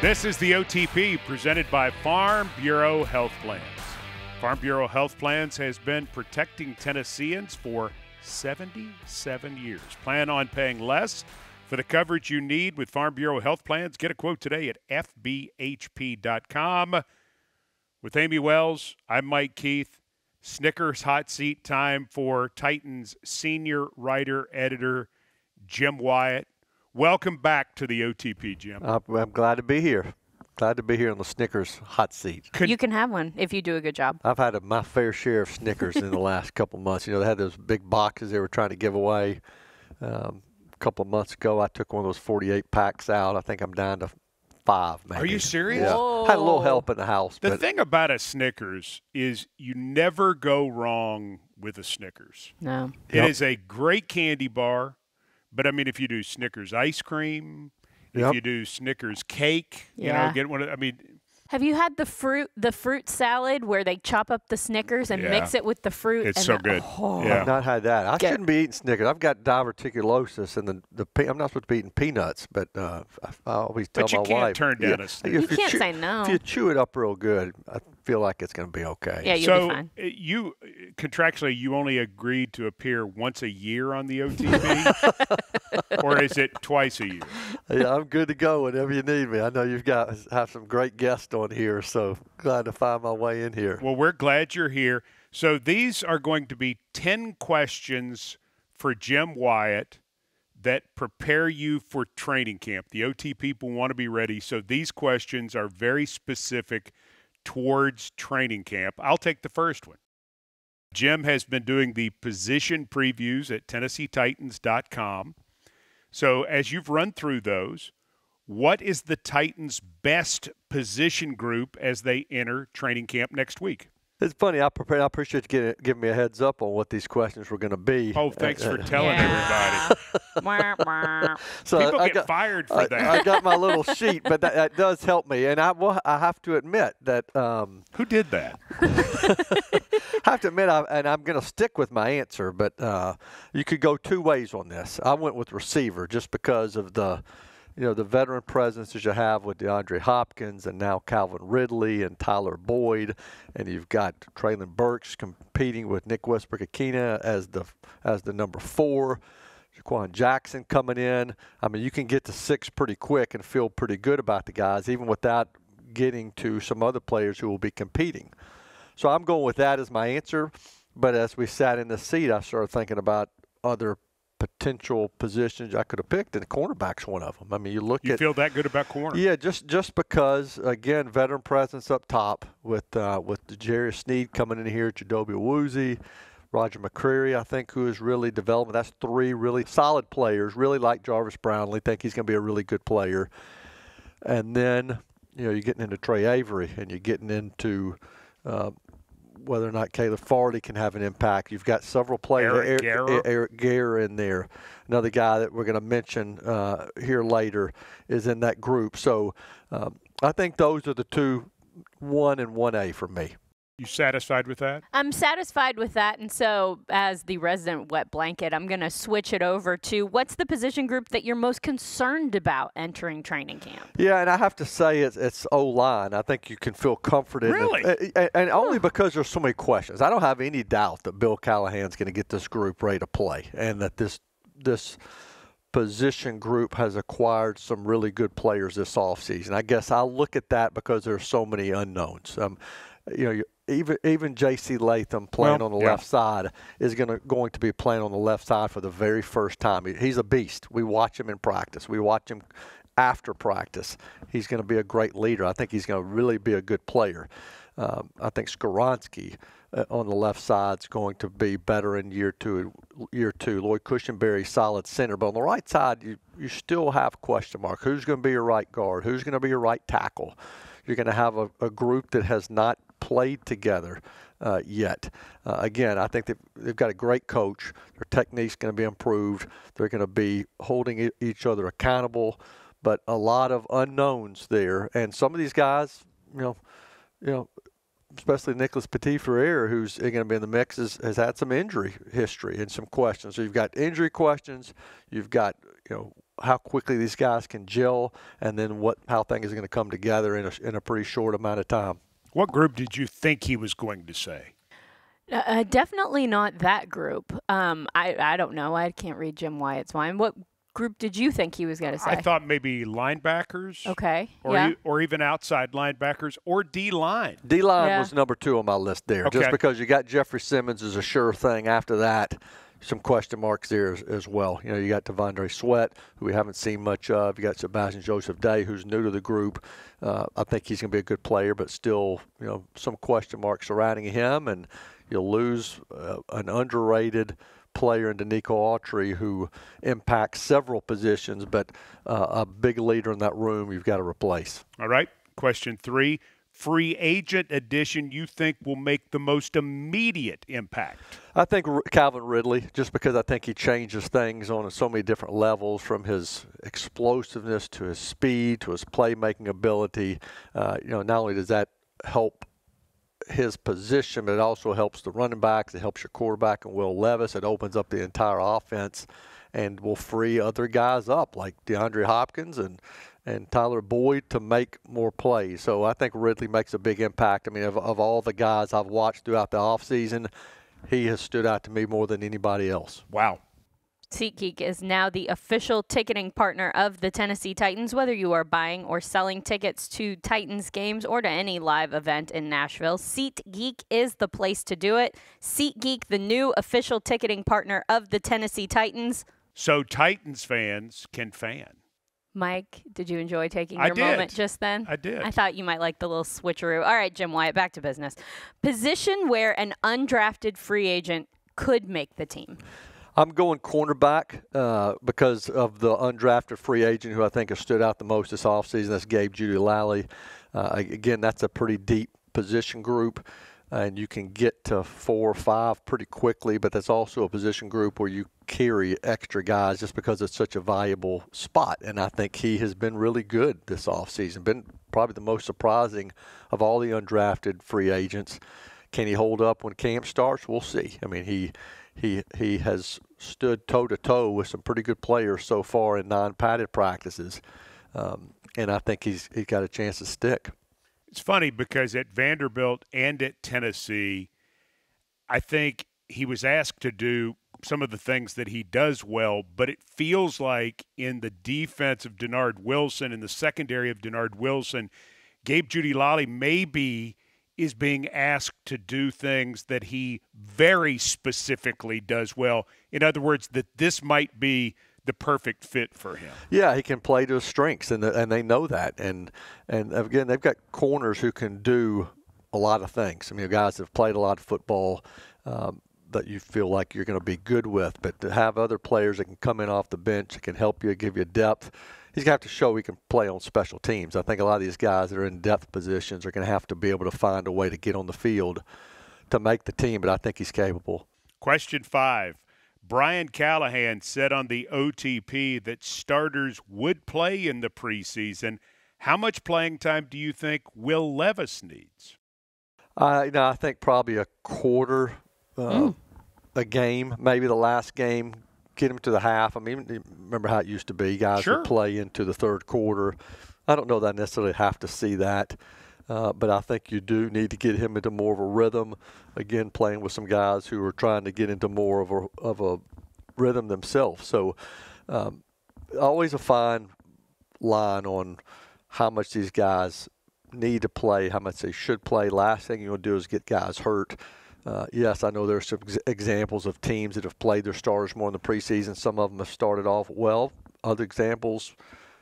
This is the OTP presented by Farm Bureau Health Plans. Farm Bureau Health Plans has been protecting Tennesseans for 77 years. Plan on paying less for the coverage you need with Farm Bureau Health Plans. Get a quote today at FBHP.com. With Amie Wells, I'm Mike Keith. Snickers hot seat time for Titans senior writer editor Jim Wyatt. Welcome back to the OTP, Jim. I'm, I'm glad to be here. Glad to be here on the Snickers hot seat. you can have one if you do a good job. I've had a, my fair share of Snickers in the last couple months. You know, they had those big boxes they were trying to give away. Um, a couple of months ago, I took one of those 48 packs out. I think I'm down to five. Maybe. Are you serious? Yeah. Had a little help in the house. The but thing about a Snickers is you never go wrong with a Snickers. No. It is Yep. a great candy bar, but I mean, if you do Snickers ice cream, if you do Snickers cake, you know, get one. Of, I mean, Have you had the fruit the fruit salad where they chop up the Snickers and mix it with the fruit? It's and so the- good. Oh. Yeah. I've not had that. I Get- shouldn't be eating Snickers. I've got diverticulosis, and the, the I'm not supposed to be eating peanuts, but uh, I, I always tell But you my can't wife. turn down yeah, a Snickers. if You can't chew- say no. If you chew it up real good, I feel like it's going to be okay. Yeah, you'll so be fine. uh, you uh, contractually you only agreed to appear once a year on the OTP, or is it twice a year? yeah, I'm good to go whenever you need me. I know you've got have some great guests on here, so glad to find my way in here. Well, we're glad you're here. So these are going to be 10 questions for Jim Wyatt that prepare you for training camp. The OT people want to be ready. So these questions are very specific towards training camp. I'll take the first one. Jim has been doing the position previews at TennesseeTitans.com. So as you've run through those, what is the Titans' best position group as they enter training camp next week? It's funny. I prepared. I appreciate you getting, giving me a heads up on what these questions were going to be. Oh, thanks Uh, for telling Yeah. everybody. Wah, wah. So People I get got, fired for I, that. I got my little sheet, but that, that does help me. And I, will, I have to admit that um, Who did that? I have to admit, I, and I'm going to stick with my answer, but uh, you could go two ways on this. I went with receiver just because of the, you know, the veteran presence that you have with DeAndre Hopkins and now Calvin Ridley and Tyler Boyd, and you've got Treylon Burks competing with Nick Westbrook-Ikhine as the as the number four. Jha'Quan Jackson coming in. I mean, you can get to six pretty quick and feel pretty good about the guys, even without getting to some other players who will be competing. So I'm going with that as my answer. But as we sat in the seat, I started thinking about other potential positions I could have picked, and the cornerback's one of them. I mean, you look at You at feel that good about corner? yeah, just just because again, veteran presence up top with uh, with L'Jarius Sneed coming in here, Chidobe Awuzie, Roger McCreary, I think, who is really developing. That's three really solid players. Really like Jarvis Brownlee. Think he's going to be a really good player. And then you know you're getting into Tre Avery, and you're getting into uh, whether or not Caleb Farley can have an impact. You've got several players. Eric. Eric Garror in there. Another guy that we're going to mention uh, here later is in that group. So um, I think those are the two, one and one A for me. You satisfied with that? I'm satisfied with that, and so as the resident wet blanket, I'm going to switch it over to what's the position group that you're most concerned about entering training camp? Yeah, and I have to say it's it's O line. I think you can feel comforted, Really? and, and, and only because there's so many questions. I don't have any doubt that Bill Callahan's going to get this group ready to play, and that this this position group has acquired some really good players this offseason. I guess I'll look at that because there's so many unknowns. Um, you know, you- even even J.C. Latham playing Well, on the yeah. left side is going to going to be playing on the left side for the very first time. He- He's a beast. We watch him in practice. We watch him after practice. He's going to be a great leader. I think he's going to really be a good player. Um, I think Skoronski uh, on the left side is going to be better in year two. Year two, Lloyd Cushenberry, solid center, but on the right side, you you still have a question mark. Who's going to be your right guard? Who's going to be your right tackle? You're going to have a, a group that has not played together uh, yet. Uh, again, I think they've, they've got a great coach. Their technique's going to be improved. They're going to be holding e- each other accountable, but a lot of unknowns there. And some of these guys, you know, you know, especially Nicholas Petit-Frere, who's going to be in the mix, has, has had some injury history and some questions. So you've got injury questions. You've got, you know, how quickly these guys can gel, and then what how things are going to come together in a, in a pretty short amount of time. What group did you think he was going to say? Uh, uh, definitely not that group. Um, I I don't know. I can't read Jim Wyatt's mind. What group did you think he was going to say? I thought maybe linebackers. Okay. Or yeah. e- or even outside linebackers or D line. D line Yeah. was number two on my list there, Okay. just because you got Jeffrey Simmons as a sure thing. After that, some question marks there as, as well. You know, you got T'Vondre Sweat, who we haven't seen much of. You got Sebastian Joseph Day, who's new to the group. Uh, I think he's going to be a good player, but still, you know, some question marks surrounding him, and you'll lose uh, an underrated player in Denico Autry who impacts several positions, but uh, a big leader in that room you've got to replace. All right. Question three. Free agent addition you think will make the most immediate impact? I think Calvin Ridley, just because I think he changes things on so many different levels, from his explosiveness to his speed to his playmaking ability. Uh, you know, not only does that help his position, but it also helps the running backs. It helps your quarterback and Will Levis. It opens up the entire offense and will free other guys up like DeAndre Hopkins and and Tyler Boyd to make more plays. So I think Ridley makes a big impact. I mean, of, of all the guys I've watched throughout the offseason, he has stood out to me more than anybody else. Wow. SeatGeek is now the official ticketing partner of the Tennessee Titans. Whether you are buying or selling tickets to Titans games or to any live event in Nashville, SeatGeek is the place to do it. SeatGeek, the new official ticketing partner of the Tennessee Titans. So Titans fans can fan. Mike, did you enjoy taking your moment just then? I did. I thought you might like the little switcheroo. All right, Jim Wyatt, back to business. Position where an undrafted free agent could make the team. I'm going cornerback uh, because of the undrafted free agent who I think has stood out the most this offseason. That's Gabe Jeudy-Lally. Uh, again, that's a pretty deep position group, and you can get to four or five pretty quickly, but that's also a position group where you carry extra guys just because it's such a valuable spot. And I think he has been really good this offseason, been probably the most surprising of all the undrafted free agents. Can he hold up when camp starts? We'll see. I mean, he he he has stood toe to toe with some pretty good players so far in non-padded practices, um, and I think he's he's got a chance to stick. It's funny because at Vanderbilt and at Tennessee, I think he was asked to do some of the things that he does well, but it feels like in the defense of Dennard Wilson, in the secondary of Dennard Wilson, Gabe Jeudy-Lally maybe is being asked to do things that he very specifically does well. In other words, that this might be the perfect fit for him. Yeah, he can play to his strengths, and and they know that. And and again, they've got corners who can do a lot of things. I mean, guys have played a lot of football um, that you feel like you're going to be good with, but to have other players that can come in off the bench that can help you, give you depth. He's going to have to show he can play on special teams. I think a lot of these guys that are in depth positions are going to have to be able to find a way to get on the field to make the team, but I think he's capable. Question five. Brian Callahan said on the OTP that starters would play in the preseason. How much playing time do you think Will Levis needs? Uh, you know, I think probably a quarter uh, a game, maybe the last game, get him to the half. I mean, remember how it used to be? Guys Sure. would play into the third quarter. I don't know that I necessarily have to see that, uh, but I think you do need to get him into more of a rhythm. Again, playing with some guys who are trying to get into more of a of a rhythm themselves. So, um, always a fine line on how much these guys need to play, how much they should play. Last thing you want to do is get guys hurt. Uh, yes, I know there are some ex- examples of teams that have played their starters more in the preseason. Some of them have started off well. Other examples,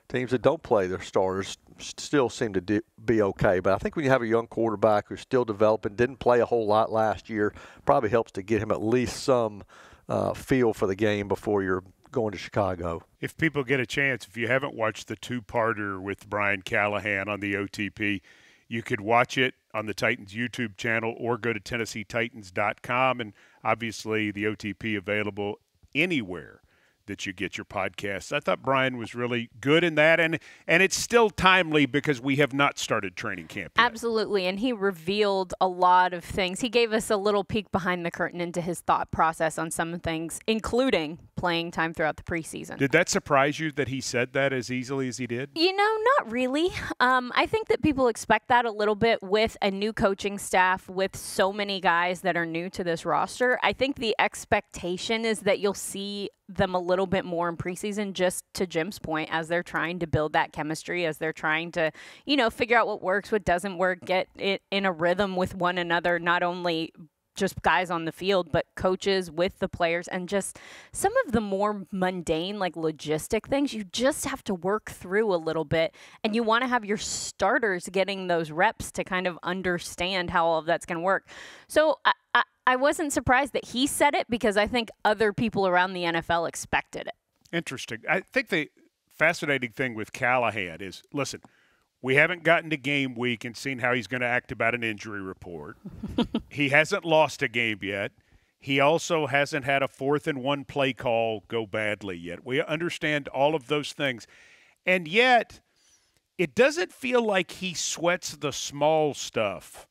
teams that don't play their starters still seem to be okay. But I think when you have a young quarterback who's still developing, didn't play a whole lot last year, probably helps to get him at least some uh, feel for the game before you're going to Chicago. If people get a chance, if you haven't watched the two parter with Brian Callahan on the OTP, you could watch it on the Titans YouTube channel or go to TennesseeTitans.com. And obviously, the OTP available anywhere that you get your podcasts. I thought Brian was really good in that, and and it's still timely because we have not started training camp. Yet. Absolutely, and he revealed a lot of things. He gave us a little peek behind the curtain into his thought process on some things, including playing time throughout the preseason. Did that surprise you that he said that as easily as he did? You know, not really. Um, I think that people expect that a little bit with a new coaching staff, with so many guys that are new to this roster. I think the expectation is that you'll see them a little bit more in preseason, just to Jim's point, as they're trying to build that chemistry, as they're trying to, you know, figure out what works, what doesn't work, get it in a rhythm with one another, not only just guys on the field, but coaches with the players and just some of the more mundane, like logistic things, you just have to work through a little bit. And you want to have your starters getting those reps to kind of understand how all of that's going to work. So I, I, I wasn't surprised that he said it because I think other people around the NFL expected it. Interesting. I think the fascinating thing with Callahan is listen, we haven't gotten to game week and seen how he's going to act about an injury report. he hasn't lost a game yet. He also hasn't had a fourth and one play call go badly yet. We understand all of those things. And yet, it doesn't feel like he sweats the small stuff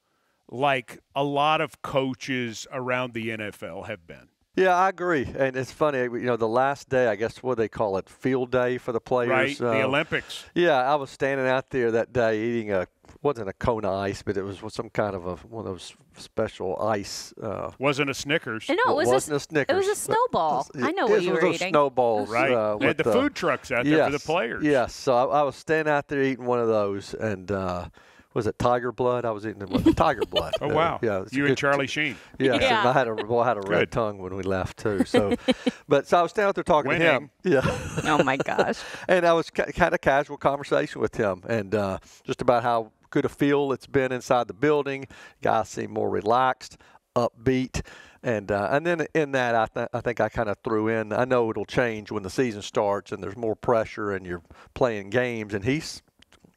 like a lot of coaches around the NFL have been. Yeah, I agree, and it's funny. You know, the last day, I guess what they call it, field day for the players. Right, the uh, Olympics. Yeah, I was standing out there that day eating a wasn't a cone of ice, but it was some kind of a one of those special ice. Uh, wasn't a Snickers. No, it was wasn't a, a Snickers. It was a snowball. I know what you were those eating. Snowballs, right? Uh, they had the, the food trucks out there yes, for the players. Yes, so I, I, was standing out there eating one of those, and. Uh, was it tiger blood? I was eating the tiger blood. oh wow! Yeah, you and Charlie Sheen. Yeah, yeah. So I had a well, I had a red tongue when we left too. So, but so I was standing out there talking Winning. to him. Yeah. oh my gosh! and I was ca- kind of casual conversation with him, and uh, just about how good a feel it's been inside the building. Guys seem more relaxed, upbeat. And uh, and then in that, I, th- I think I kind of threw in. I know it'll change when the season starts and there's more pressure and you're playing games. And he's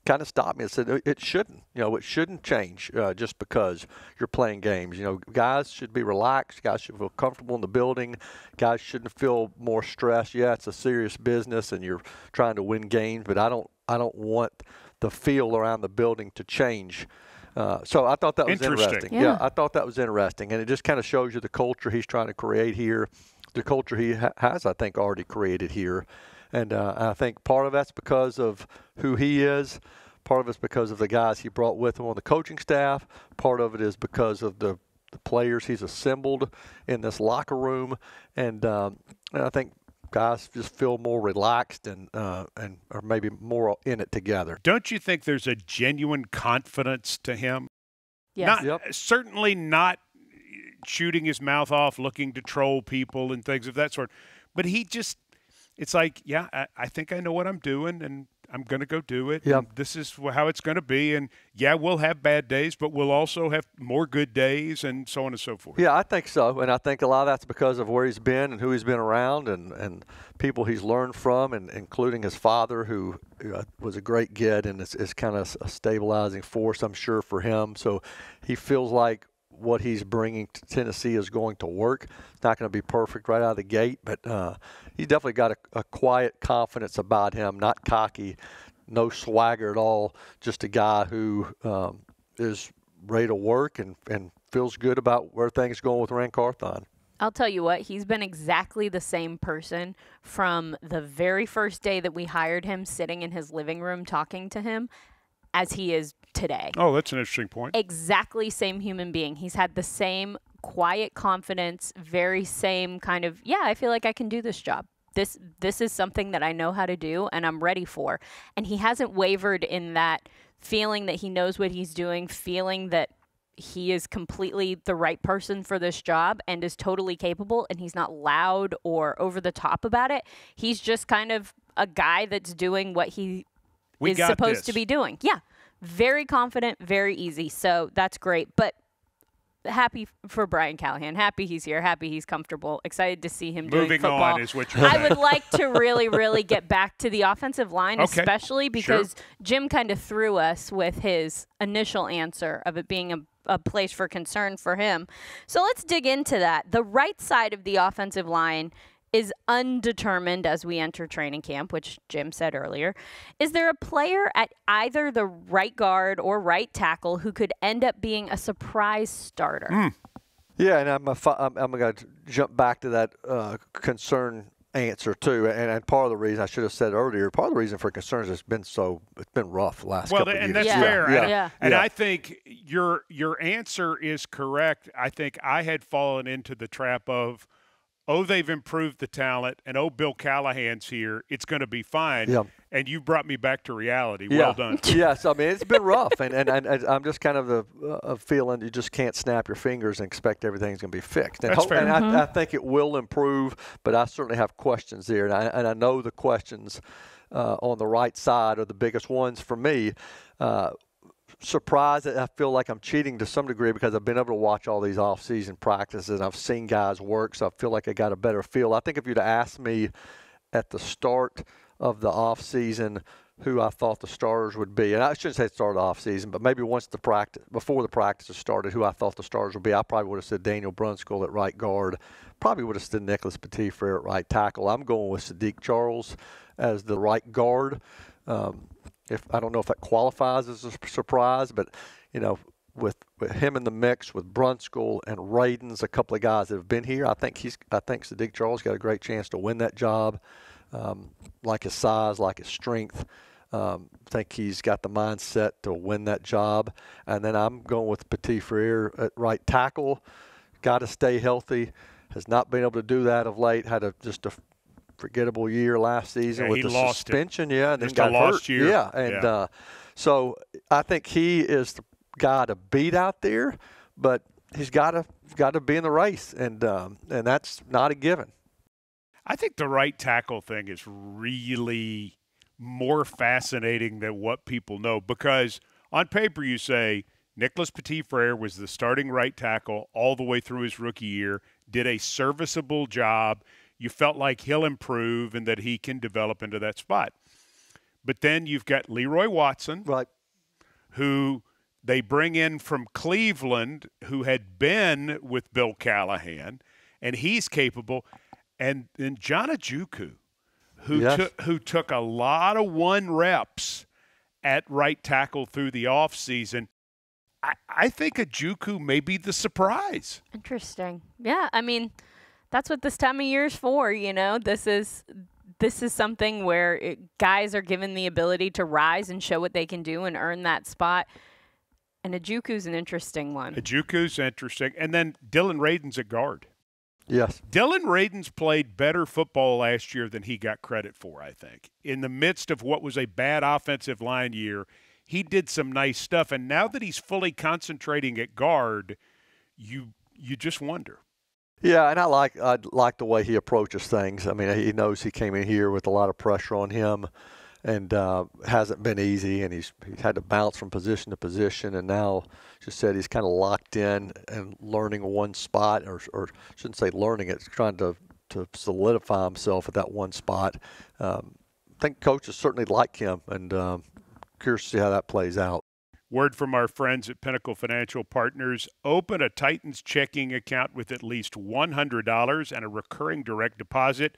kind of stopped me and said it shouldn't. You know, it shouldn't change uh, just because you're playing games. You know, guys should be relaxed. Guys should feel comfortable in the building. Guys shouldn't feel more stressed. Yeah, it's a serious business, and you're trying to win games. But I don't. I don't want the feel around the building to change. Uh, so I thought that was interesting. interesting. Yeah. yeah, I thought that was interesting, and it just kind of shows you the culture he's trying to create here, the culture he ha- has, I think, already created here. And uh, I think part of that's because of who he is. Part of it's because of the guys he brought with him on the coaching staff. Part of it is because of the, the players he's assembled in this locker room. And, um, and I think guys just feel more relaxed and uh, and or maybe more in it together. Don't you think there's a genuine confidence to him? Yes. Not, Yep. Certainly not shooting his mouth off, looking to troll people and things of that sort. But he just, it's like, yeah, I, I think I know what I'm doing and I'm going to go do it. Yep. This is how it's going to be. And yeah, we'll have bad days, but we'll also have more good days and so on and so forth. Yeah, I think so, and I think a lot of that's because of where he's been and who he's been around, and, and people he's learned from, and including his father, who uh, was a great kid and is, is kind of a stabilizing force, I'm sure, for him. So he feels like what he's bringing to Tennessee is going to work. It's not going to be perfect right out of the gate, but uh, he's definitely got a, a quiet confidence about him, not cocky, no swagger at all. Just a guy who um, is ready to work and, and feels good about where things are going with Ran Carthon. I'll tell you what, he's been exactly the same person from the very first day that we hired him, sitting in his living room talking to him, as he is today. Oh, that's an interesting point. Exactly same human being. He's had the same quiet confidence, very same kind of, yeah, I feel like I can do this job. This this is something that I know how to do and I'm ready for. And he hasn't wavered in that feeling that he knows what he's doing, feeling that he is completely the right person for this job and is totally capable and he's not loud or over the top about it. He's just kind of a guy that's doing what he We is supposed this. to be doing. Yeah. Very confident, very easy. So that's great. But happy for Brian Callahan. Happy he's here. Happy he's comfortable. Excited to see him doing Moving football. on is what you're I saying. would like to really, really get back to the offensive line, Okay. especially Sure. because Jim kind of threw us with his initial answer of it being a, a place for concern for him. So let's dig into that. The right side of the offensive line is undetermined as we enter training camp, which Jim said earlier. Is there a player at either the right guard or right tackle who could end up being a surprise starter? Mm. Yeah, and I'm, a, I'm, I'm going to jump back to that uh, concern answer too, and, and part of the reason I should have said earlier, part of the reason for concerns has been so it's been rough last well, couple and of that's years. Yeah. fair. Yeah. And, Yeah. and Yeah. I think your your answer is correct. I think I had fallen into the trap of, oh, they've improved the talent, and oh, Bill Callahan's here. It's going to be fine. Yeah. And you brought me back to reality. Yeah. Well done. yes, I mean it's been rough, and, and, and, and I'm just kind of the uh, feeling you just can't snap your fingers and expect everything's going to be fixed. And, That's fair. and I, I think it will improve, but I certainly have questions there, and I, and I know the questions uh, on the right side are the biggest ones for me. Uh, surprised that I feel like I'm cheating to some degree because I've been able to watch all these off-season practices and I've seen guys work, so I feel like I got a better feel. I think if you'd asked me at the start of the off-season who I thought the starters would be, and I shouldn't say start of off-season, but maybe once the practice before the practices started, who I thought the starters would be, I probably would have said Daniel Brunskill at right guard. Probably would have said Nicholas Petitfrere at right tackle. I'm going with Saahdiq Charles as the right guard. Um, if I don't know if that qualifies as a surprise, but you know, with, with him in the mix with Brunskill and Radunz, a couple of guys that have been here, I think he's I think Saahdiq Charles got a great chance to win that job. Um, like his size, like his strength. Um, I think he's got the mindset to win that job. And then I'm going with Petit Frere at right tackle. Got to stay healthy. Has not been able to do that of late. Had a just a forgettable year last season Yeah, with the lost it. suspension. Yeah, and Just then got hurt. year. Yeah, and Yeah. Uh, so I think he is the guy to beat out there, but he's got to got to be in the race, and um, and that's not a given. I think the right tackle thing is really more fascinating than what people know because on paper you say Nicholas Petit Frere was the starting right tackle all the way through his rookie year, did a serviceable job. You felt like he'll improve and that he can develop into that spot. But then you've got Leroy Watson, Right. who they bring in from Cleveland, who had been with Bill Callahan, and he's capable. And then John Ojukwu, who Yes. took who took a lot of one reps at right tackle through the offseason. I, I think Ojukwu may be the surprise. Interesting. Yeah, I mean, that's what this time of year is for. You know, this is this is something where it, guys are given the ability to rise and show what they can do and earn that spot. And Ojukwu's an interesting one. Ojukwu's interesting. And then Dillon Radunz at guard. Yes. Dillon Radunz played better football last year than he got credit for, I think. In the midst of what was a bad offensive line year, he did some nice stuff. And now that he's fully concentrating at guard, you you just wonder. Yeah, and I like I like the way he approaches things. I mean, he knows he came in here with a lot of pressure on him, and uh, hasn't been easy. And he's he's had to bounce from position to position, and now just said he's kind of locked in and learning one spot, or or shouldn't say learning it, trying to to solidify himself at that one spot. Um, I think coaches certainly like him, and um, curious to see how that plays out. Word from our friends at Pinnacle Financial Partners open a Titans checking account with at least $100 and a recurring direct deposit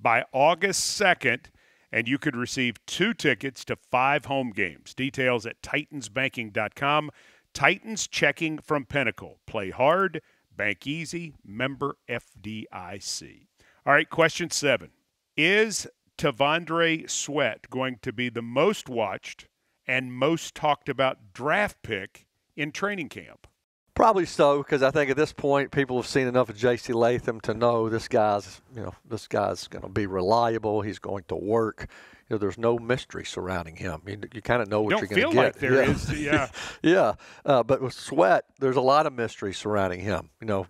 by August 2nd, and you could receive two tickets to five home games. Details at titansbanking.com. Titans checking from Pinnacle. Play hard, bank easy, member FDIC. All right, question seven. Is T'Vondre Sweat going to be the most watched and most talked about draft pick in training camp? Probably so, because I think at this point people have seen enough of J.C. Latham to know this guy's, you know, this guy's going to be reliable. He's going to work. You know, there's no mystery surrounding him. You, you kind of know what Don't you're going feel to get. like there yeah. is, yeah. yeah, uh, but with Sweat, there's a lot of mystery surrounding him. You know,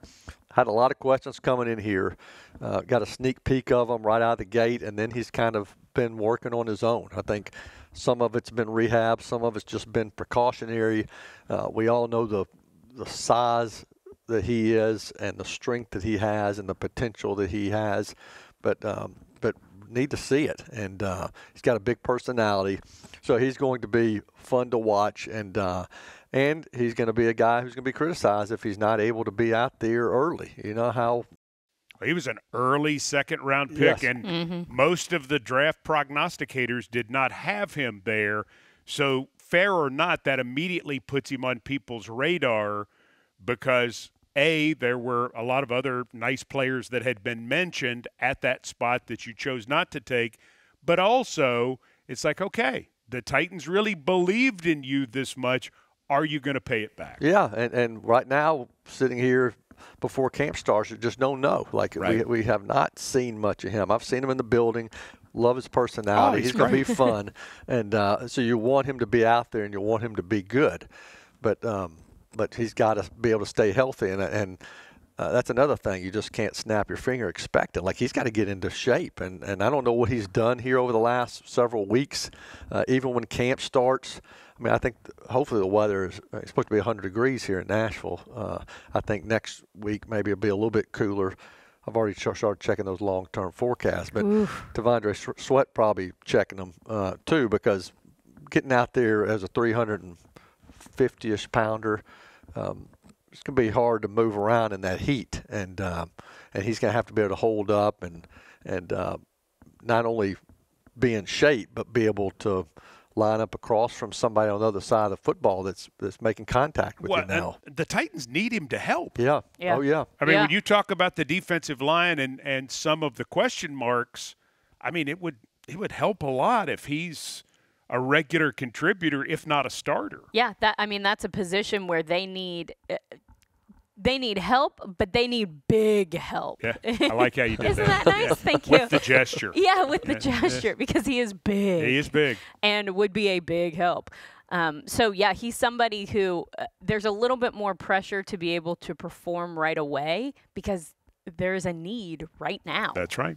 had a lot of questions coming in here. Uh, got a sneak peek of him right out of the gate, and then he's kind of been working on his own. I think some of it's been rehab, some of it's just been precautionary. Uh, we all know the the size that he is and the strength that he has and the potential that he has, but um, but need to see it. And uh, he's got a big personality, so he's going to be fun to watch. And uh, and he's going to be a guy who's going to be criticized if he's not able to be out there early. You know how he was an early second round pick, Yes. and Mm-hmm. most of the draft prognosticators did not have him there. So, fair or not, that immediately puts him on people's radar because a there were a lot of other nice players that had been mentioned at that spot that you chose not to take, but also it's like okay, the Titans really believed in you this much. Are you going to pay it back? Yeah, and, and right now, sitting here before camp starts, you just don't know. Like Right. we, we have not seen much of him. I've seen him in the building. Love his personality. Oh, he's he's going to be fun, and uh, so you want him to be out there, and you want him to be good, but um, but he's got to be able to stay healthy, and and. Uh, that's another thing. You just can't snap your finger expecting. Like he's got to get into shape, and, and I don't know what he's done here over the last several weeks. Uh, even when camp starts, I mean, I think th- hopefully the weather is uh, it's supposed to be 100 degrees here in Nashville. Uh, I think next week maybe it'll be a little bit cooler. I've already started checking those long-term forecasts, but T'Vondre Sw- Sweat probably checking them uh, too because getting out there as a 350ish pounder, um, it's going to be hard to move around in that heat, and um, and he's going to have to be able to hold up and and uh, not only be in shape but be able to line up across from somebody on the other side of the football that's that's making contact with Well, you now. the Titans need him to help. Yeah. Yeah. Oh yeah. I mean, Yeah. when you talk about the defensive line and, and some of the question marks, I mean, it would it would help a lot if he's a regular contributor, if not a starter. Yeah, that I mean that's a position where they need uh, they need help, but they need big help. Yeah, I like how you did Isn't that. that nice? Yeah. Thank you. With the gesture. yeah, with the gesture because he is big. He is big. and would be a big help. Um, so yeah, he's somebody who uh, there's a little bit more pressure to be able to perform right away because there's a need right now. That's right.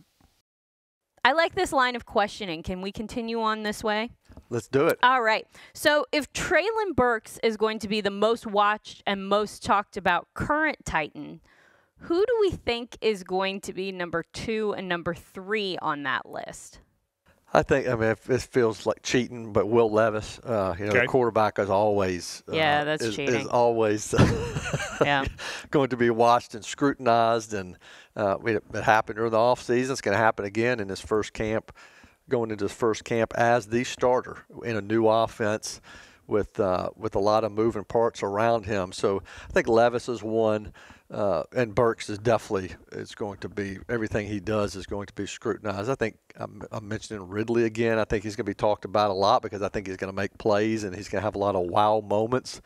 I like this line of questioning. Can we continue on this way? Let's do it. All right. So if Treylon Burks is going to be the most watched and most talked about current Titan, who do we think is going to be number two and number three on that list? I think. I mean, if this feels like cheating, but Will Levis, uh, you know, Okay. the quarterback is always uh, Yeah, that's is, cheating. is always Yeah. going to be watched and scrutinized, and uh, it, it happened during the off season. It's going to happen again in his first camp, going into his first camp as the starter in a new offense with uh, with a lot of moving parts around him. So I think Levis is one. Uh, and Burks is definitely is going to be everything he does is going to be scrutinized. I think I'm, I'm mentioning Ridley again. I think he's going to be talked about a lot because I think he's going to make plays and he's going to have a lot of wow moments.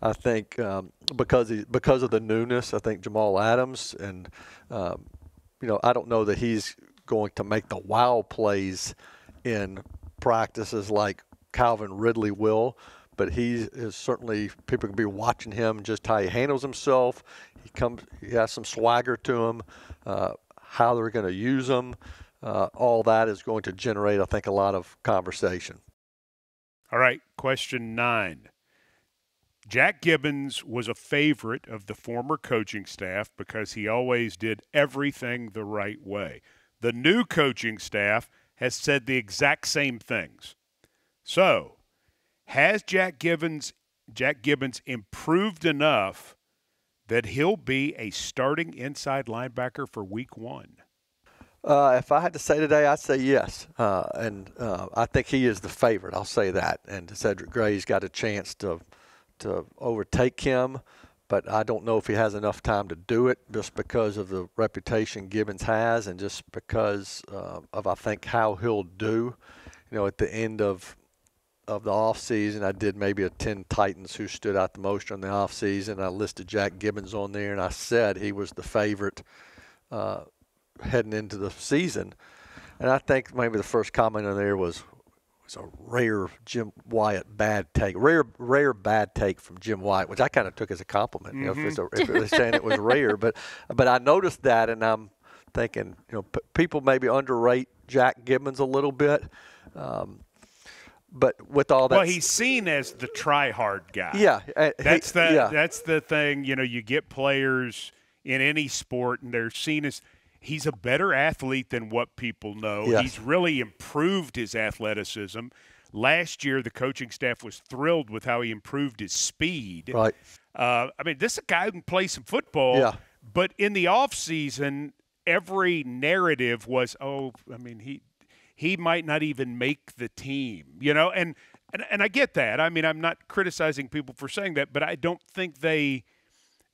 I think um, because he, because of the newness, I think Jamal Adams and um, you know I don't know that he's going to make the wow plays in practices like Calvin Ridley will, but he is certainly people can be watching him just how he handles himself. He comes, he has some swagger to him. Uh, how they're going to use him, uh, all that is going to generate, I think, a lot of conversation. All right, question nine. Jack Gibbens was a favorite of the former coaching staff because he always did everything the right way. The new coaching staff has said the exact same things. So, has Jack Gibbens Jack Gibbens improved enough that he'll be a starting inside linebacker for week 1? Uh, if I had to say today, I'd say yes. Uh, and uh, I think he is the favorite. I'll say that. And Cedric Gray's got a chance to to overtake him, but I don't know if he has enough time to do it just because of the reputation Gibbens has and just because uh, of I think how he'll do. You know, at the end of of the off season, I did maybe a 10 Titans who stood out the most on the off season. I listed Jack Gibbens on there, and I said he was the favorite uh, heading into the season. And I think maybe the first comment on there was was a rare Jim Wyatt bad take, rare rare bad take from Jim Wyatt, which I kind of took as a compliment. You know, if, it's a, if they're saying it was rare, but but I noticed that, and I'm thinking, you know, p- people maybe underrate Jack Gibbens a little bit. Um, but with all that, Well, he's seen as the try hard guy. yeah, uh, he- That's the yeah. that's the thing. You know, you get players in any sport, and they're seen as he's a better athlete than what people know. Yes. He's really improved his athleticism. Last year, the coaching staff was thrilled with how he improved his speed. right. Uh, I mean, this is a guy who can play some football. Yeah. But in the off season, every narrative was, oh, I mean, he he might not even make the team, you know, and and and I get that. I mean, I'm not criticizing people for saying that, but I don't think they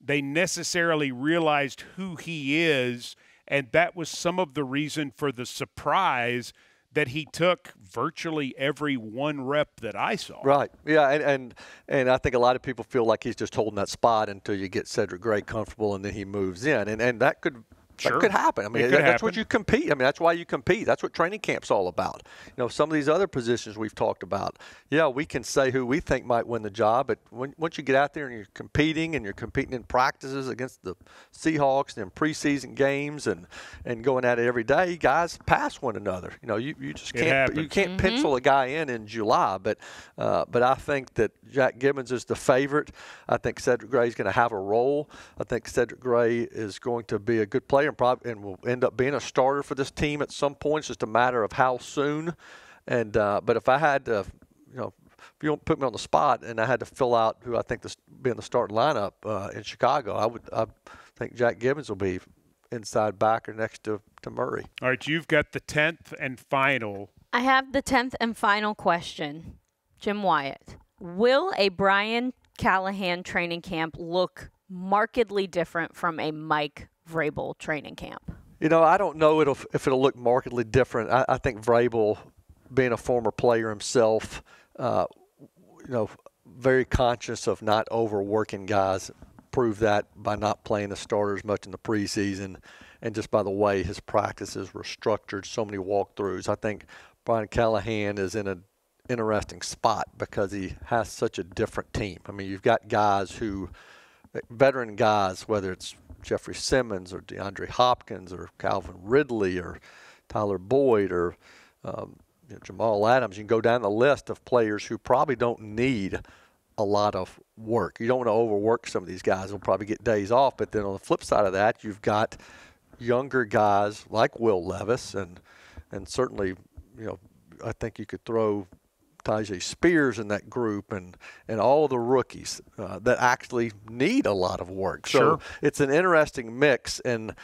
they necessarily realized who he is, and that was some of the reason for the surprise that he took virtually every one rep that I saw. Right. Yeah, and, and and I think a lot of people feel like he's just holding that spot until you get Cedric Gray comfortable and then he moves in. And and that could Sure. That could happen. I mean, could that's happen. what you compete. I mean, that's why you compete. That's what training camp's all about. You know, some of these other positions we've talked about. Yeah, we can say who we think might win the job, but when, once you get out there and you're competing and you're competing in practices against the Seahawks and in preseason games and, and going at it every day, guys pass one another. You know, you, you just can't you can't Mm-hmm. pencil a guy in in July. But uh, but I think that Jack Gibbens is the favorite. I think Cedric Gray is going to have a role. I think Cedric Gray is going to be a good player and probably and will end up being a starter for this team at some point. It's just a matter of how soon. And uh, but if I had to, you know. If you don't put me on the spot, and I had to fill out who I think this be in the starting lineup uh, in Chicago, I would I think Jack Gibbens will be inside backer next to, to Murray. All right, you've got the tenth and final. I have the 10th and final question. Jim Wyatt. Will a Brian Callahan training camp look markedly different from a Mike Vrabel training camp? You know, I don't know it'll, if it'll look markedly different. I, I think Vrabel, being a former player himself, uh, you know, very conscious of not overworking guys, proved that by not playing the starters much in the preseason and just by the way his practices were structured, so many walkthroughs. I think Brian Callahan is in an interesting spot because he has such a different team. I mean, you've got guys who, veteran guys, whether it's Jeffrey Simmons or DeAndre Hopkins or Calvin Ridley or Tyler Boyd or um, you know, Jamal Adams. You can go down the list of players who probably don't need a lot of work. You don't want to overwork some of these guys. They'll probably get days off. But then on the flip side of that, you've got younger guys like Will Levis and and certainly, you know, I think you could throw Tyjae Spears in that group and, and all the rookies uh, that actually need a lot of work. So Sure. it's an interesting mix and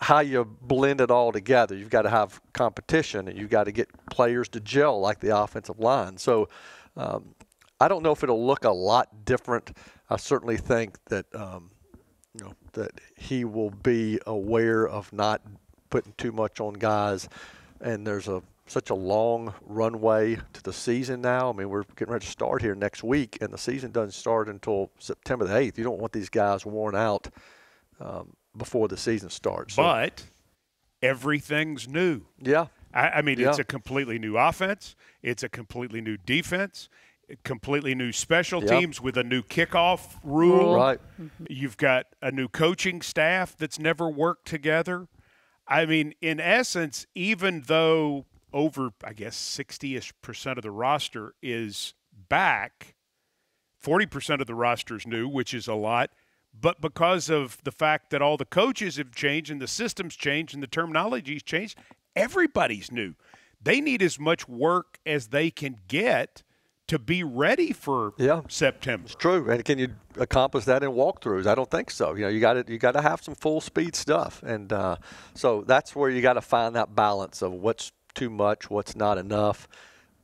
how you blend it all together. You've got to have competition and you've got to get players to gel like the offensive line. So um, I don't know if it'll look a lot different. I certainly think that um, you know that he will be aware of not putting too much on guys, and there's a such a long runway to the season now. I mean, we're getting ready to start here next week, and the season doesn't start until September the eighth. You don't want these guys worn out um, before the season starts. So, But everything's new. yeah, I, I mean, it's a completely new offense. It's a completely new defense. Completely new special Yep. teams with a new kickoff rule. right. You've got a new coaching staff that's never worked together. I mean, in essence, even though over, I guess, 60 ish percent of the roster is back, 40% of the roster is new, which is a lot. But because of the fact that all the coaches have changed and the systems changed and the terminology's changed, everybody's new. They need as much work as they can get to be ready for Yeah. September. True, and can you accomplish that in walkthroughs? I don't think so. You know, you got to you got to have some full speed stuff, and uh, so that's where you got to find that balance of what's too much, what's not enough,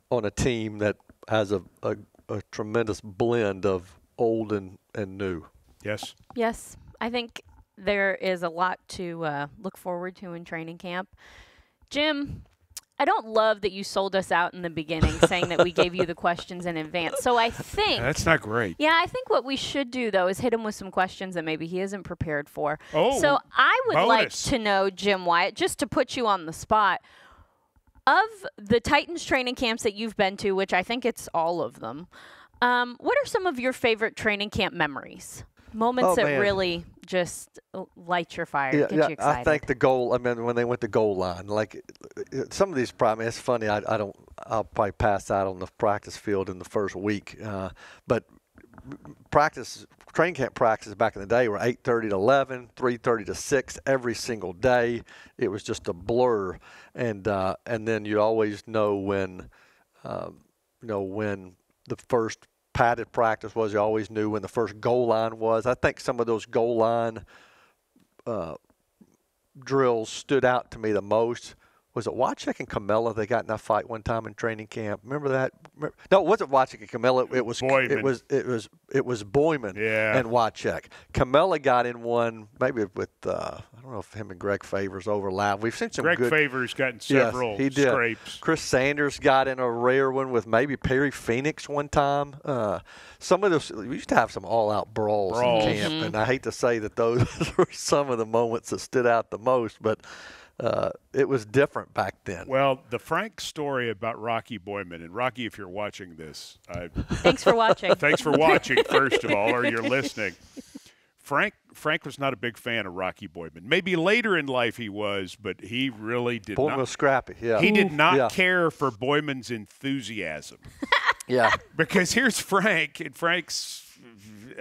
on a team that has a, a, a tremendous blend of old and, and new. Yes. Yes, I think there is a lot to uh, look forward to in training camp. Jim, I don't love that you sold us out in the beginning saying that we gave you the questions in advance. So I think. That's not great. yeah, I think what we should do though is hit him with some questions that maybe he isn't prepared for. Oh, so I would like to know, Jim Wyatt, just to put you on the spot, of the Titans training camps that you've been to, which I think it's all of them. Um, what are some of your favorite training camp memories? Moments Oh, that man. really just uh, light your fire, Yeah, get yeah. you excited. I think the goal. I mean, when they went to goal line, like uh, some of these. Probably it's funny. I, I don't. I'll probably pass out on the practice field in the first week. Uh, but practice, training camp practices back in the day were 8:30 to 11, 3:30 to 6 every single day. It was just a blur, and uh, and then you always know when, um, you know when the first padded practice was. You always knew when the first goal line was. I think some of those goal line uh, drills stood out to me the most was it Wycheck and Camella? They got in that fight one time in training camp. Remember that? No, it wasn't Wycheck and Camella. It was Boyman. it was it was it was Boyman Yeah. and Wycheck. Camella got in one maybe with uh, I don't know if him and Greg Favors overlap. We've seen some Greg good. Favors gotten Yes, several he did. scrapes. Chris Sanders got in a rare one with maybe Perry Phenix one time. Uh, some of those we used to have some all-out brawls, Brawls. in camp, and I hate to say that those were some of the moments that stood out the most, but uh, it was different back then. Well, the Frank story about Rocky Boiman, and Rocky, if you're watching this, I, Thanks for watching. thanks for watching, first of all, or you're listening. Frank Frank was not a big fan of Rocky Boiman. Maybe later in life he was, but he really did Boiman not. was scrappy. Yeah, He did not Yeah. care for Boiman's enthusiasm. Yeah, because here's Frank, and Frank's,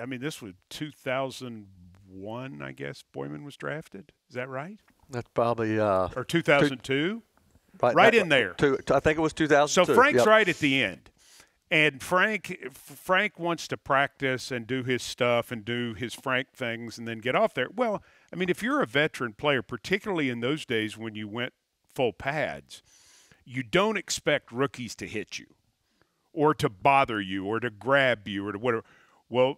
I mean, this was 2001, I guess, Boiman was drafted. Is that right? That's probably uh, Or 2002? right, Right in there. Two, I think it was 2002. So Frank's Yep. right at the end. And Frank Frank wants to practice and do his stuff and do his Frank things and then get off there. Well, I mean, if you're a veteran player, particularly in those days when you went full pads, you don't expect rookies to hit you or to bother you or to grab you or to whatever. Well,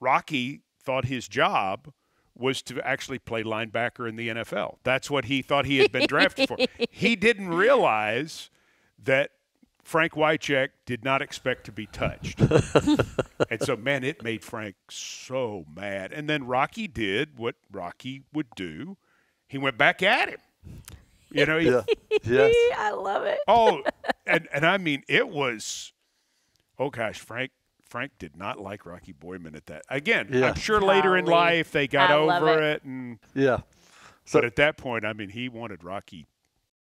Rocky thought his job was to actually play linebacker in the NFL. That's what he thought he had been drafted for. He didn't realize that Frank Wycheck did not expect to be touched. and so, man, it made Frank so mad. And then Rocky did what Rocky would do. He went back at him. You know, he, Yeah. yes. I love it. oh, and, and I mean, it was, oh gosh, Frank. Frank did not like Rocky Boiman at that. Again, Yeah. I'm sure later in life they got I over it. it, and Yeah. So but at that point, I mean, he wanted Rocky.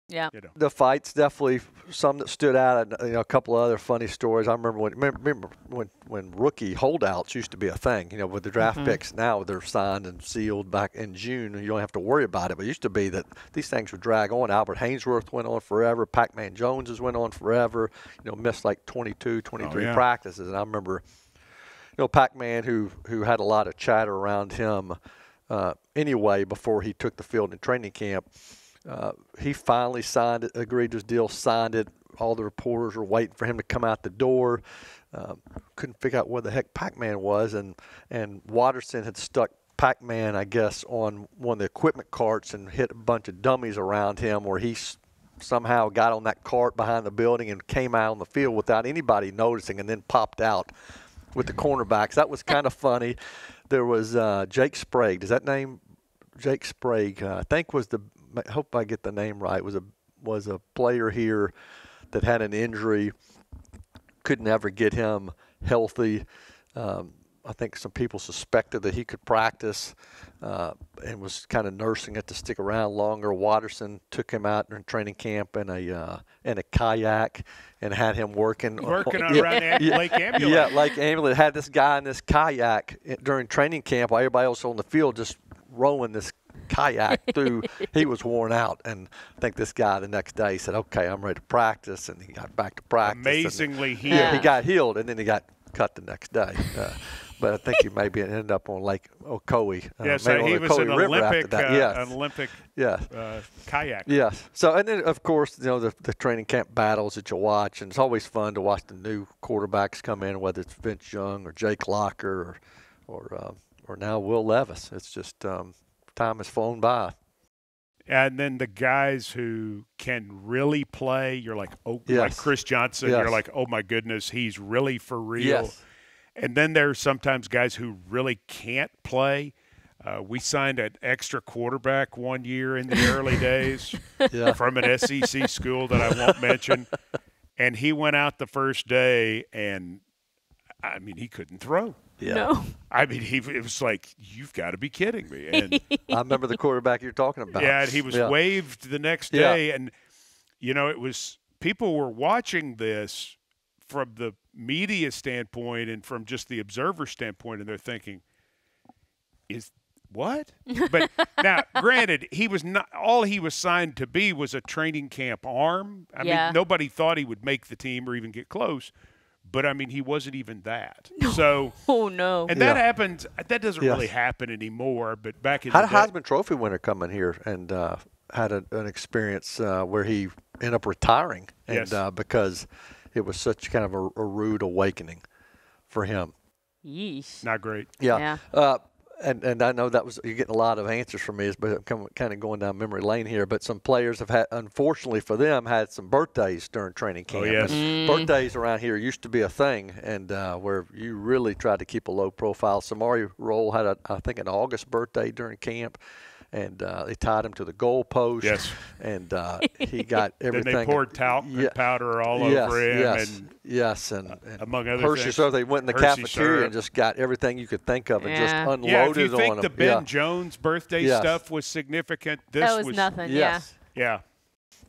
Yeah. You know, the fights definitely some that stood out and you know, a couple of other funny stories. I remember when remember, remember when when rookie holdouts used to be a thing you know with the draft picks. Now they're signed and sealed back in june you don't have to worry about it. But it used to be that these things would drag on. Albert Haynesworth went on forever. Pac-man jones has went on forever. You know missed like 22 23 yeah. practices. And i remember you know pac-man who who had a lot of chatter around him uh, anyway before he took the field in training camp uh, he finally signed it, agreed to his deal, signed it. All the reporters were waiting for him to come out the door. Um, couldn't figure out where the heck Pac-Man was, and and Watterson had stuck Pac-Man, I guess, on one of the equipment carts and hit a bunch of dummies around him, where he somehow got on that cart behind the building and came out on the field without anybody noticing, and then popped out with the cornerbacks. That was kind of funny. There was uh, Jake Sprague. Does that name Jake Sprague, uh, I think was the. I hope I get the name right. Was a was a player here that had an injury. Couldn't ever get him healthy. Um, I think some people suspected that he could practice uh, and was kind of nursing it to stick around longer. Watterson took him out in training camp in a uh, in a kayak and had him working working on Yeah, around the yeah, Lake Ambulance. yeah, like Amulet had this guy in this kayak during training camp while everybody else on the field just rowing this kayak through. he was worn out, and I think this guy the next day said, "Okay, I'm ready to practice," and he got back to practice. and- Amazingly, he yeah, he got healed, and then he got cut the next day. Uh, but I think he maybe ended up on Lake Ocoee. Uh, yeah, so he the was Ocoee an River after Olympic, uh, yes. an Olympic yes. uh, kayak. Yes. So, and then of course, you know the, the training camp battles that you watch, and it's always fun to watch the new quarterbacks come in, whether it's Vince Young or Jake Locker or or um, or now Will Levis. It's just um, time has flown by. And then the guys who can really play, you're like, oh, like Chris Johnson, Yes. you're like, oh my goodness, he's really for real. And then there's sometimes guys who really can't play. Uh, we signed an extra quarterback one year in the early days Yeah. from an SEC school that I won't mention. And he went out the first day, and I mean, he couldn't throw. Yeah. No. I mean, he it was like, you've got to be kidding me. And I remember the quarterback you're talking about. yeah, and he was Yeah. waived the next Yeah. day, and you know, it was people were watching this from the media standpoint and from just the observer standpoint, and they're thinking, "Is what?" But now, granted, he was not all he was signed to be was a training camp arm. I Yeah. mean, nobody thought he would make the team or even get close. But I mean, he wasn't even that. So, Oh no. and that Yeah. happens. That doesn't Yes. really happen anymore. But back in Had a the day, Heisman Trophy winner come in here and uh, had a, an experience uh, where he ended up retiring, and Yes. uh, because it was such kind of a, a rude awakening for him. Yeesh. not great. Yeah. Yeah. And and I know that was you're getting a lot of answers from me, but I'm kind of going down memory lane here. But some players have had, unfortunately for them, had some birthdays during training camp. Oh, yes. And Birthdays around here used to be a thing, and uh, where you really tried to keep a low profile. Samari Rolle had, a, I think, an August birthday during camp, and uh, they tied him to the goalpost. Yes. And uh, he got everything. Then they poured talcum Yeah. powder all yes, over him, yes, and yes, and, and among other Hershey things, syrup. They went in the Hershey cafeteria syrup. and just got everything you could think of and just Yeah. unloaded yeah. If you think them. the Ben yeah. Jones birthday Yes. stuff was significant, this that was, nothing. Yes. Yeah,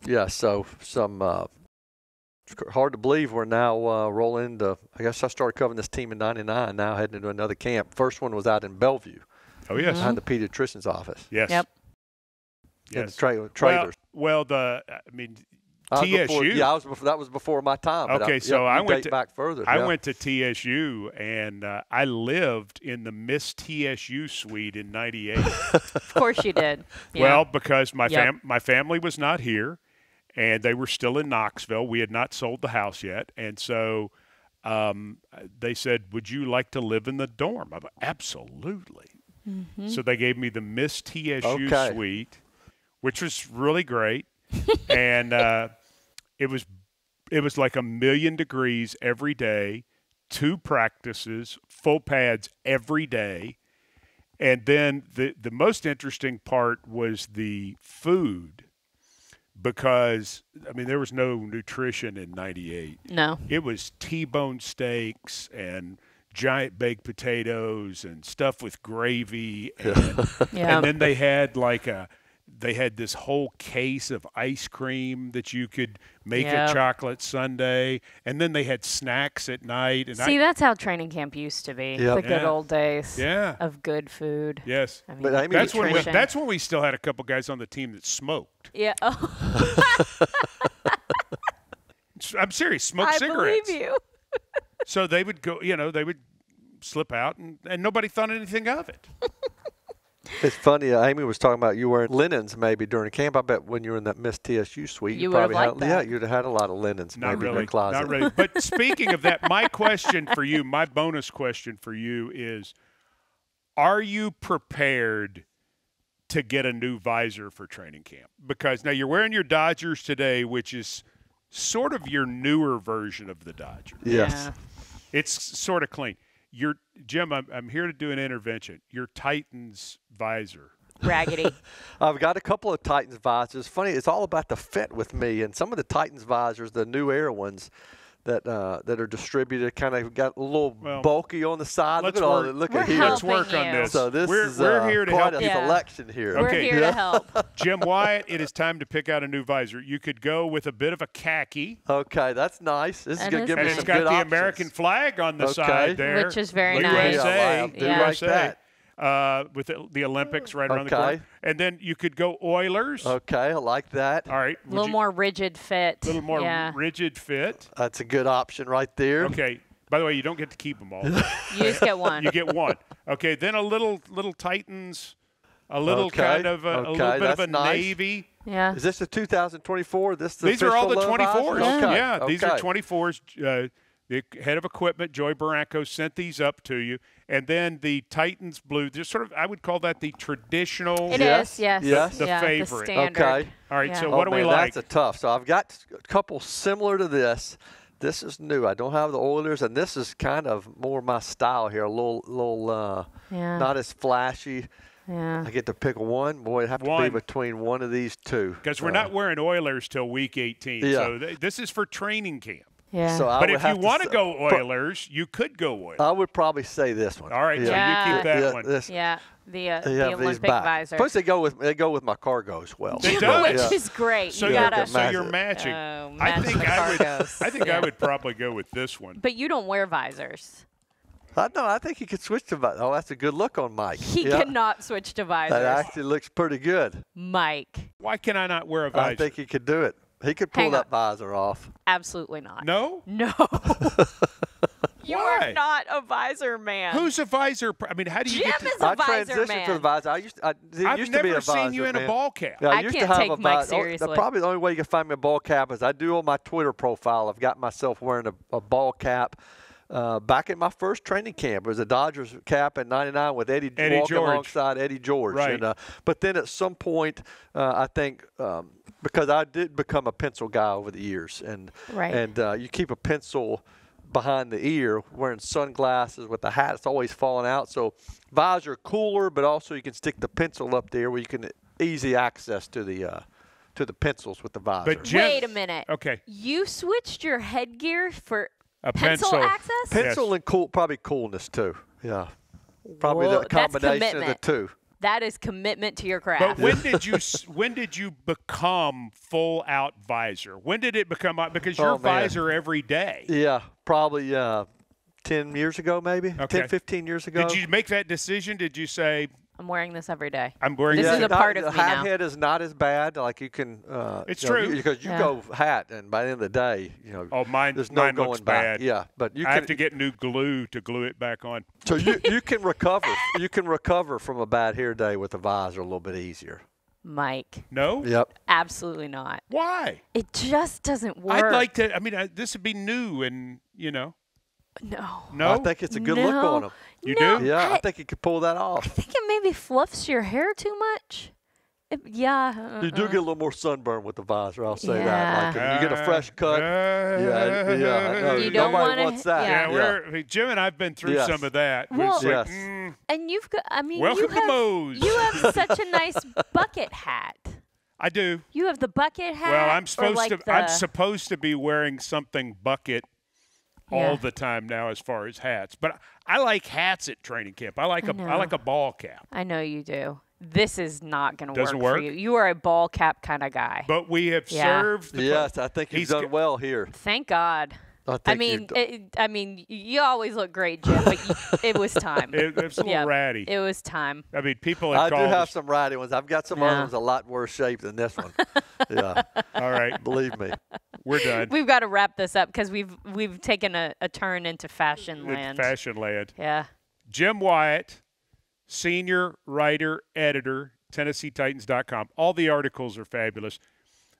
Yeah. So some uh, hard to believe we're now uh, rolling into. I guess I started covering this team in '99. Now heading into another camp. First one was out in Bellevue, Oh yes, behind the pediatrician's office. yes, Yep. In yes. the tra- Well, trailers. well, the I mean, I was before- TSU. yeah, I was before, that was before my time. but I- Okay, yeah, so I went to- back further. I yeah. went to TSU and uh, I lived in the Miss TSU suite in '98. Of course you did. Yeah. Well, because my Yep. fam- my family was not here, and they were still in Knoxville. We had not sold the house yet, and so um, they said, "Would you like to live in the dorm?" I'm like, absolutely. So they gave me the Miss TSU Okay. suite, which was really great, and uh, it was it was like a million degrees every day, two practices, full pads every day. And then the, the most interesting part was the food because, I mean, there was no nutrition in 98. no. It was T bone steaks and giant baked potatoes and stuff with gravy. And, Yeah. and then they had like a. They had this whole case of ice cream that you could make Yep. a chocolate sundae, and then they had snacks at night. And See, I, that's how training camp used to be. Yep. The good Yeah. old days yeah, of good food. yes, I mean, But Amie, that's when we, that's when we still had a couple guys on the team that smoked. yeah. Oh, S- I'm serious, smoked I cigarettes. believe you. So they would go, you know, they would slip out, and, and nobody thought anything of it. It's funny. Uh, Amie was talking about you wearing linens maybe during camp. I bet when you were in that Miss TSU suite, You you, probably had that. yeah, you'd have had a lot of linens Not maybe in really, your closet. not really. But speaking of that, my question for you, my bonus question for you is: Are you prepared to get a new visor for training camp? Because now you're wearing your Dodgers today, which is sort of your newer version of the Dodgers. Yes. Yeah. It's sort of clean. Your Jim, I'm, I'm here to do an intervention. Your Titans visor. Raggedy. I've got a couple of Titans visors. Funny, it's all about the fit with me. And some of the Titans visors, the new Air ones that uh, that are distributed, kind of got a little Well, bulky on the side. Look let's at all. work- Look We're at here. Let's helping work on you. this. So this we're, is we're uh, here to quite help. a Yeah. selection here. We're Okay. here Yeah. to help. Jim Wyatt, it is time to pick out a new visor. You could go with a bit of a khaki, Okay, that's nice. This is going to is give and me nice. it's some got the options. American flag on the Okay. side there, Which is very USA, nice. Yeah, I do Yeah. like that. Uh, with the, the Olympics right around the Okay. corner. And then you could go Oilers. Okay, I like that. All right, A little you- more rigid fit. A little more Yeah. rigid fit. That's a good option right there. Okay. By the way, you don't get to keep them all. You just get one. you get one. Okay, then a little little Titans, a little Okay, kind of a, a little okay, bit of a nice. navy. yeah. Is this the 2024? This the These are all the 24s. visors? Okay. Yeah, these are 24s. Uh, the head of equipment, Joy Barranco, sent these up to you. And then the Titans blue, just sort of, I would call that the traditional. It Yes, is, yes. yes. The yeah, favorite. The. Okay. All right, Yeah. so Oh, what do we man, like? That's a tough. So I've got a couple similar to this. This is new. I don't have the Oilers, and this is kind of more my style here. A little, little, uh, Yeah. not as flashy. yeah. I get to pick one. Boy, it'd have to One. be between one of these two. Because we're Uh, not wearing Oilers till week 18. Yeah. So th- this is for training camp. Yeah. So I But would if you want to say- go pro- Oilers, you could go Oilers. I would probably say this one. All right, so you keep that yeah, one. This, yeah. The, uh, they the have these Olympic back. visor. Plus, they go with they go with my cargos well. They So, do. Which yeah. is great. So you you're, gotta. So you're matching. Oh, I think I would. I think I would probably go with this one. But you don't wear visors. I know. I think he could switch to. vi- Oh, that's a good look on Mike. He yeah. cannot switch to visors. That actually looks pretty good. Mike. Why can I not wear a visor? I think he could do it. He could pull Hang that on. visor off. Absolutely not. no. No. You Why? are not a visor man. Who's a visor? pr- I mean, how do you Jim get to, is a I visor transitioned man. to the visor. I used to, I did- I've used never to be a visor seen you in man. a ball cap. Yeah, I used can't to have take a Mike visor. Oh, seriously. Probably the only way you can find me a ball cap is I do on my Twitter profile. I've got myself wearing a, a ball cap. Uh, back at my first training camp, it was a Dodgers cap in '99 with Eddie, Eddie walking George. alongside Eddie George. Right. And, uh, but then at some point, uh, I think um, because I did become a pencil guy over the years, and Right. and uh, you keep a pencil behind the ear, wearing sunglasses with the hat, it's always falling out. So visor cooler, but also you can stick the pencil up there where you can easy access to the uh, to the pencils with the visor. But Jim, Wait a minute. Okay, You switched your headgear for a pencil, pencil. access? pencil Yes. and cool, probably coolness too. Yeah, probably Whoa, the combination of the two. That is commitment to your craft. But craft. when did you when did you become full out visor? When did it become because you're Oh, visor every day? Yeah, probably uh, 10 years ago, maybe Okay. 10, 15 years ago. Did you make that decision? Did you say I'm wearing this every day. I'm wearing This This is a not- part of the me hat now. head is not as bad. Like you can. Uh, It's you know, true. you- because you Yeah. go hat, and by the end of the day, you know. Oh, mine- There's no mine going looks back. bad. Yeah, but you I can. have to get new glue to glue it back on? so you you can recover. you can recover from a bad hair day with a visor a little bit easier. Mike, No. Yep. absolutely not. Why? It just doesn't work. I'd like to. I mean, I, this would be new, and you know, No. no. I think it's a good look on them. You no, do? Yeah, I, I, think you could pull that off. I think it maybe fluffs your hair too much. It- yeah. You do get a little more sunburn with the visor. I'll say that. Like Yeah. you get a fresh cut. yeah, yeah. I know. You don't Nobody wanna- wants that. yeah. Yeah, we're I mean, Jim and I've been through Yes. some of that. Well- like, Yes. mm, And you've got, I mean, welcome you to have, Moe's. you have such a nice bucket hat. I do. You have the bucket hat. Well, I'm supposed like to. I'm supposed to be wearing something bucket Yeah. all the time now, as far as hats. But I like hats at training camp. I like I a I know. like a ball cap. I know you do. This is not going to work, Doesn't for you. You are a ball cap kind of guy. But we have Yeah. served. The Yes, I think He's he's done g- well here. Thank God. I, I mean, you've it, I mean, you always look great, Jim, but you, it was time. It, it's a little Yeah, ratty. It was time. I mean, people have I do have us. some ratty ones. I've got some Yeah. other ones a lot worse shape than this one. yeah, All right, believe me. We're done. We've got to wrap this up because we've we've taken a, a turn into fashion It's land. fashion land. Yeah. Jim Wyatt, senior writer, editor, TennesseeTitans.com. All the articles are fabulous.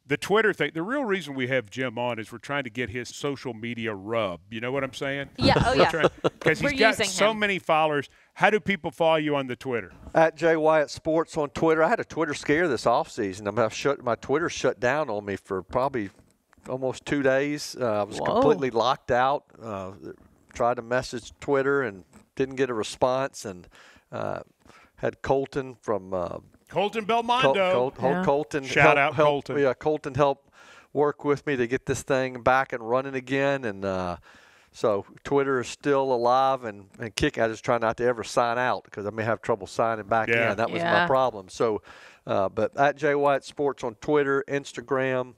The Twitter thing, the real reason we have Jim on is we're trying to get his social media rub. You know what I'm saying? Yeah. Oh yeah. Because We're he's got so him. many followers. How do people follow you on the Twitter? At Jay Wyatt Sports on Twitter. I had a Twitter scare this offseason. I mean, I've shut my Twitter shut down on me for probably almost two days. Uh, I was Whoa. completely locked out. Uh, tried to message Twitter and didn't get a response. And uh, had Colton from uh, Colton Col- Belmondo. Col- Col- Yeah. Colton Shout help- out help- Colton. Yeah, Colton helped work with me to get this thing back and running again, and uh, so Twitter is still alive and, and kicking. I just try not to ever sign out because I may have trouble signing back Yeah. in. That was Yeah. my problem. So, uh, but at Jay Wyatt Sports on Twitter, Instagram.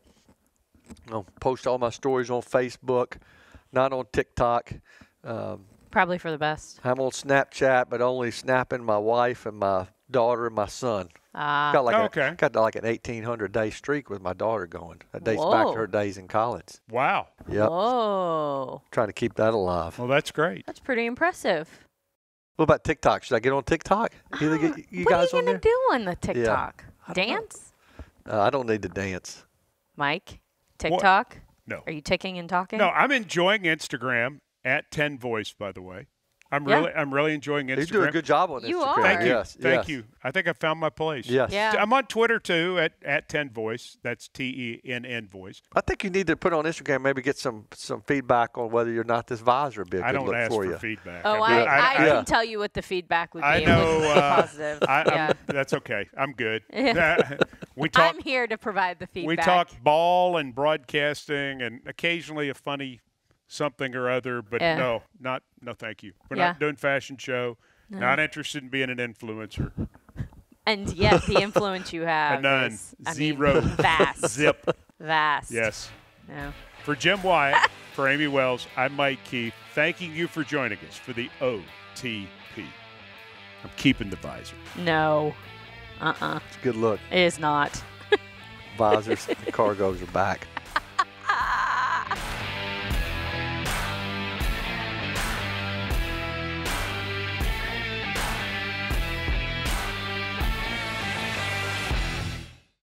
I'll post all my stories on Facebook, not on TikTok. Um, Probably for the best. I'm on Snapchat, but only snapping my wife and my daughter and my son. Ah. Got like Oh, a, okay. got like an 1800 day streak with my daughter going. That dates back to her days in college. Wow. Yep. Whoa. Trying to keep that alive. Well, that's great. That's pretty impressive. What about TikTok? Should I get on TikTok? Either get you what guys are you gonna there? do on the TikTok? I don't. Dance? Uh, I don't need to dance. Mike? TikTok? No. Are you ticking and talking? No, I'm enjoying Instagram at 10 Voice, by the way. I'm Yeah. really, I'm really enjoying Instagram. You do a good job on You Instagram. are. Thank you. Yes. Thank yes. you. I think I found my place. Yes. Yeah. I'm on Twitter too at, at 10 Voice. That's T E N N Voice. I think you need to put on Instagram, maybe get some some feedback on whether or not this visor would be a I don't look ask for for you. feedback. Oh, I, I, I, Yeah. can tell you what the feedback would be. I It know. wouldn't be uh, positive. I, yeah. I'm, that's okay. I'm good. Yeah. we talk. I'm here to provide the feedback. We talk ball and broadcasting, and occasionally a funny something or other. But Yeah. no, not no. Thank you. We're Yeah. not doing fashion show. Not interested in being an influencer. And yet the influence you have none. is I mean, Zero. vast. Zip. Vast. Yes. No. For Jim Wyatt, for Amie Wells, I'm Mike Keith. Thanking you for joining us for the OTP. I'm keeping the visor. No. Uh-uh. It's a good look. It is not. Visors, the cargos are back.